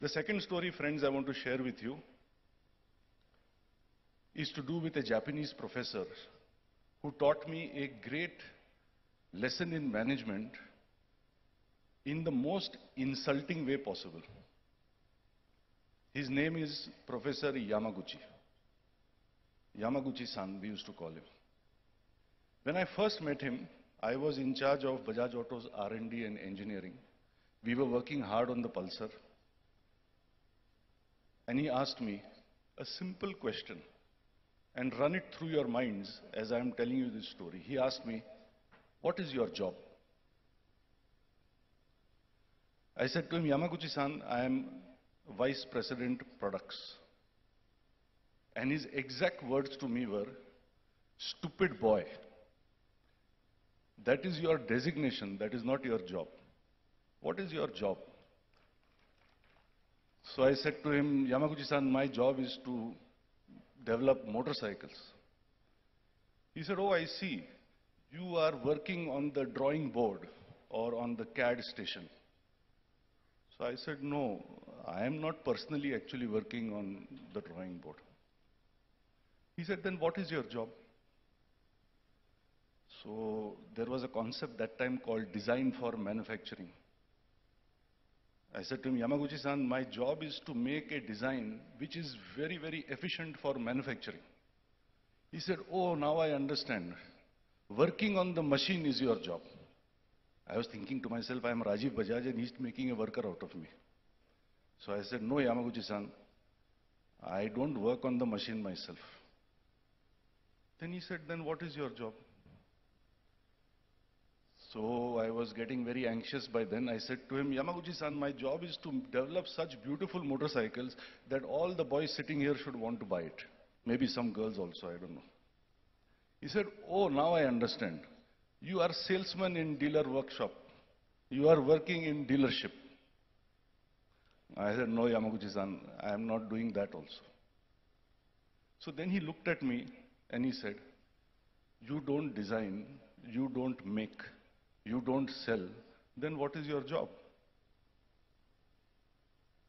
The second story, friends, I want to share with you is to do with a Japanese professor who taught me a great lesson in management in the most insulting way possible. His name is Professor Yamaguchi. Yamaguchi-san, we used to call him. When I first met him, I was in charge of Bajaj Auto's R&D and engineering. We were working hard on the Pulsar. And he asked me a simple question and run it through your minds as I am telling you this story. He asked me, what is your job? I said to him, Yamaguchi-san, I am Vice President Products. And his exact words to me were, stupid boy. That is your designation, that is not your job. What is your job? So I said to him, Yamaguchi-san, my job is to develop motorcycles. He said, oh, I see. You are working on the drawing board or on the CAD station. So I said, no, I am not personally actually working on the drawing board. He said, then what is your job? So there was a concept that time called design for manufacturing. I said to him, Yamaguchi-san, my job is to make a design which is very, very efficient for manufacturing. He said, oh, now I understand. Working on the machine is your job. I was thinking to myself, I am Rajiv Bajaj and he's making a worker out of me. So I said, no, Yamaguchi-san, I don't work on the machine myself. Then he said, then what is your job? So I was getting very anxious by then. I said to him, Yamaguchi-san, my job is to develop such beautiful motorcycles that all the boys sitting here should want to buy it. Maybe some girls also, I don't know. He said, oh, now I understand. You are salesman in dealer workshop. You are working in dealership. I said, no, Yamaguchi-san, I am not doing that also. So then he looked at me and he said, you don't design, you don't make, you don't sell, then what is your job?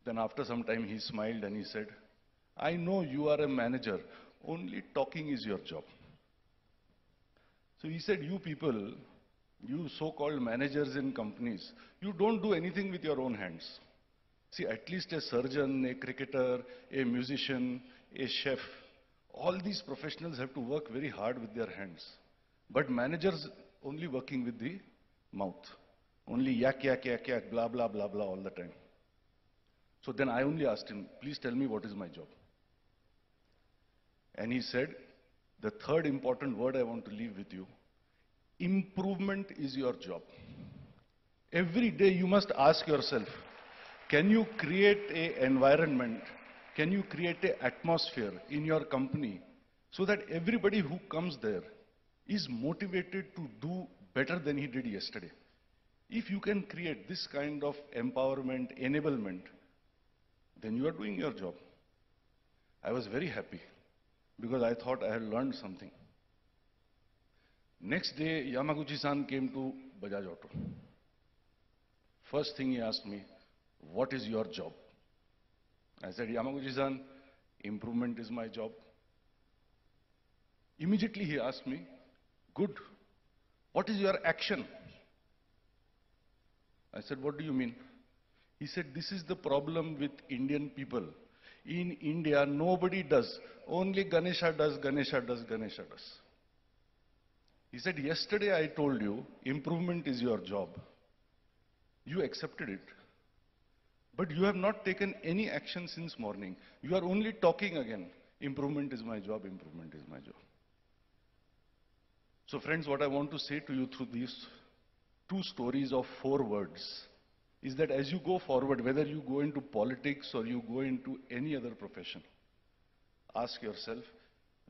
Then after some time he smiled and he said, I know you are a manager, only talking is your job. So he said, you people, you so-called managers in companies, you don't do anything with your own hands. See, at least a surgeon, a cricketer, a musician, a chef, all these professionals have to work very hard with their hands. But managers only working with the mouth. Only yak, yak, yak, yak, blah, blah, blah, blah all the time. So then I only asked him, please tell me what is my job. And he said, the third important word I want to leave with you, improvement is your job. Every day you must ask yourself, can you create a environment, can you create an atmosphere in your company so that everybody who comes there is motivated to do better than he did yesterday. If you can create this kind of empowerment, enablement, then you are doing your job. I was very happy because I thought I had learned something. Next day, Yamaguchi-san came to Bajaj Auto. First thing he asked me, what is your job? I said, Yamaguchi-san, improvement is my job. Immediately he asked me, good, what is your action? I said, what do you mean? He said, this is the problem with Indian people. In India, nobody does. Only Ganesha does, Ganesha does, Ganesha does. He said, yesterday I told you, improvement is your job. You accepted it. But you have not taken any action since morning. You are only talking again. Improvement is my job, improvement is my job. So friends, what I want to say to you through these two stories of four words is that as you go forward, whether you go into politics or you go into any other profession, ask yourself,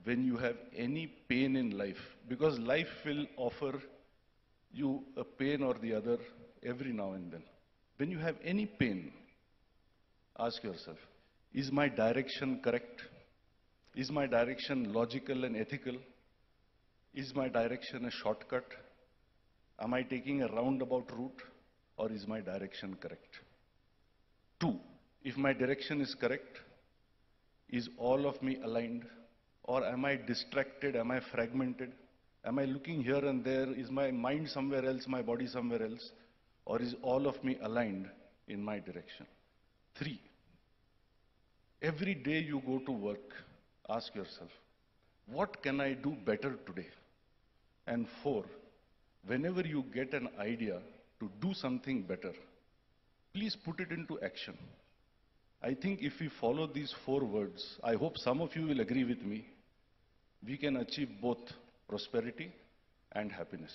when you have any pain in life, because life will offer you a pain or the other every now and then. When you have any pain, ask yourself, is my direction correct? Is my direction logical and ethical? Is my direction a shortcut? Am I taking a roundabout route? Or is my direction correct? Two, if my direction is correct, is all of me aligned? Or am I distracted? Am I fragmented? Am I looking here and there? Is my mind somewhere else, my body somewhere else? Or is all of me aligned in my direction? Three, every day you go to work, ask yourself, what can I do better today? And four, whenever you get an idea to do something better, please put it into action. I think if we follow these four words, I hope some of you will agree with me, we can achieve both prosperity and happiness.